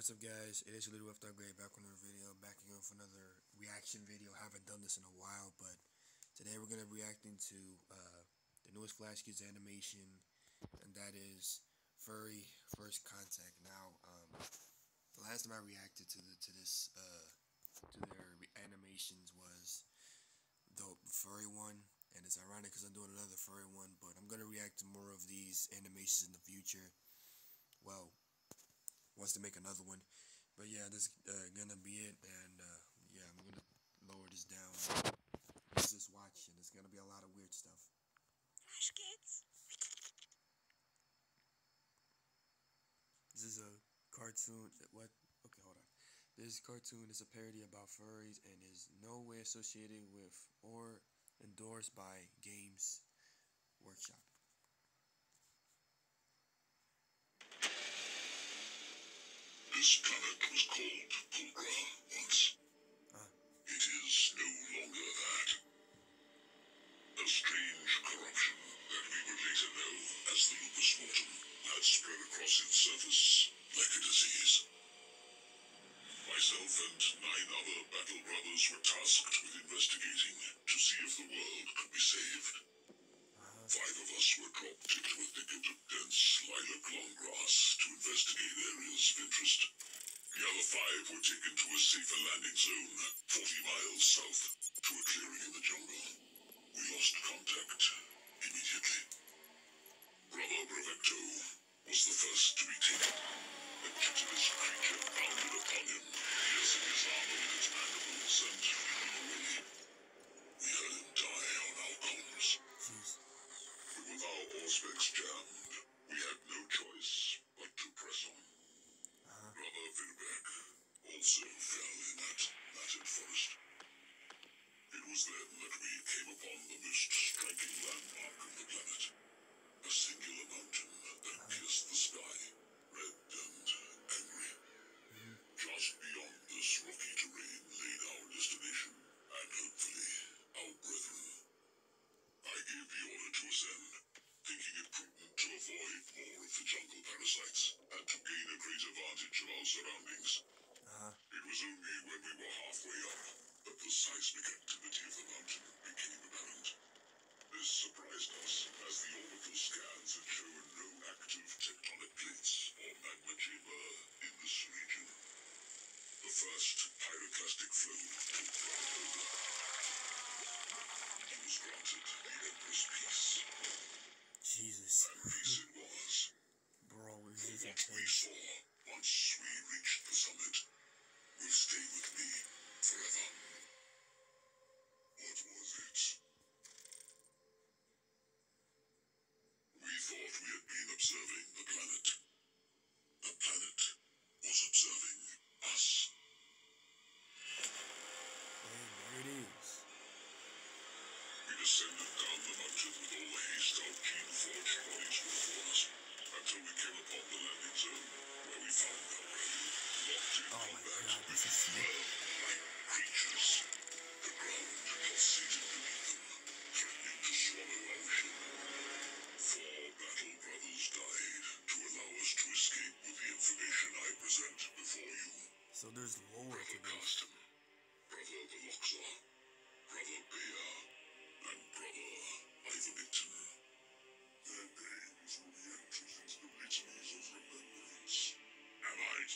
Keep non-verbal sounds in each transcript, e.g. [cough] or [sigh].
What's up guys, it is Little Left Upgrade back on another video, back again for another reaction video. Haven't done this in a while, but today we're going to be reacting to uh, the newest Flashgitz animation, and that is Furry First Contact. Now, um, the last time I reacted to the to this uh, to their animations was the furry one, and it's ironic because I'm doing another furry one, but I'm going to react to more of these animations in the future. Well, wants to make another one. But yeah, this uh, gonna be it, and uh, yeah, I'm gonna lower this down. Let's just watch, and it's gonna be a lot of weird stuff. Flashgitz. This is a cartoon. What? Okay, hold on. This cartoon is a parody about furries and is no way associated with or endorsed by Games Workshop. This planet was called Pulgra once. Huh? It is no longer that. A strange corruption that we would later know as the lupus mortem had spread across its surface like a disease. Myself and nine other battle brothers were tasked with investigating to see if the world could be saved. Five of us were dropped into a thicket of dense lilac long grass to investigate areas of interest. The other five were taken to a safer landing zone, 40 miles south, to a clearing in the jungle. We lost contact immediately. Brother Bravecto was the first to be taken. A chitinous creature Auspex jammed, we had no choice but to press on. Uh-huh. Brother Vilbeck also fell in that matted forest. It was then that we came upon the most striking landmark of the planet. A singular mountain that pierced the sky, red and angry. Just beyond our surroundings. Uh-huh. It was only when we were halfway up that the seismic activity of the mountain became apparent. This surprised us, as the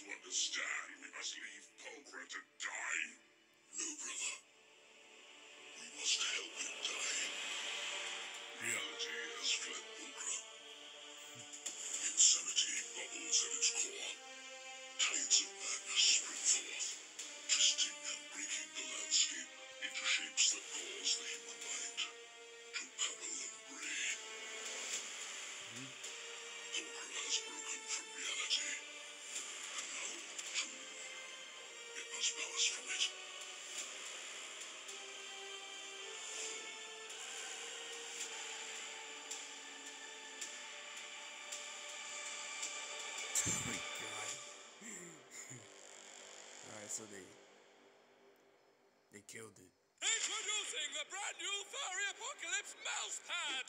to understand we must leave Pulgra to die? No, brother. We must help him die. Reality has fled Pulgra. Alright, so they they killed it. Introducing the brand new Furry Apocalypse Mouse Pad.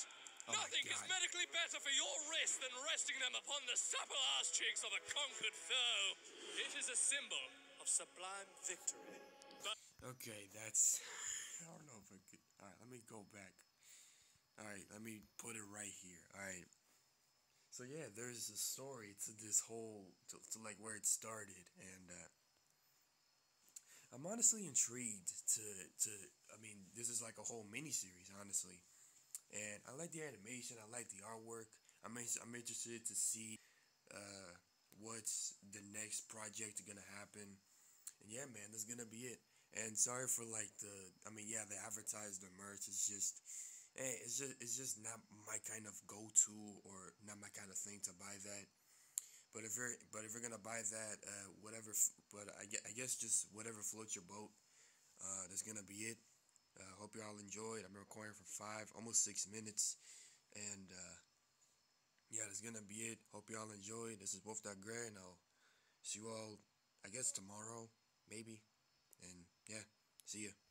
Oh Nothing is medically better for your wrist than resting them upon the supple ass cheeks of a conquered foe. It is a symbol of sublime victory. But Okay, that's. [laughs] I don't know if I could. Alright, let me go back. Alright, let me put it right here. Alright. So, yeah, there's a story to this whole. To, to like where it started. And, uh. I'm honestly intrigued to. to I mean, this is like a whole mini series, honestly. And I like the animation, I like the artwork. I'm, in- I'm interested to see uh, what's the next project gonna happen. And yeah, man, that's gonna be it. And sorry for like the, I mean, yeah, they advertise the merch. It's just, hey, it's just, it's just not my kind of go-to or not my kind of thing to buy that. But if you're, but if you're gonna buy that, uh, whatever. But I, gue- I guess just whatever floats your boat. Uh, that's gonna be it. Uh, hope you all enjoyed. I'm recording for five, almost six minutes, and uh, yeah, that's gonna be it. Hope you all enjoyed. This is Wolf Grey, and I'll see you all, I guess tomorrow, maybe, and yeah, see ya.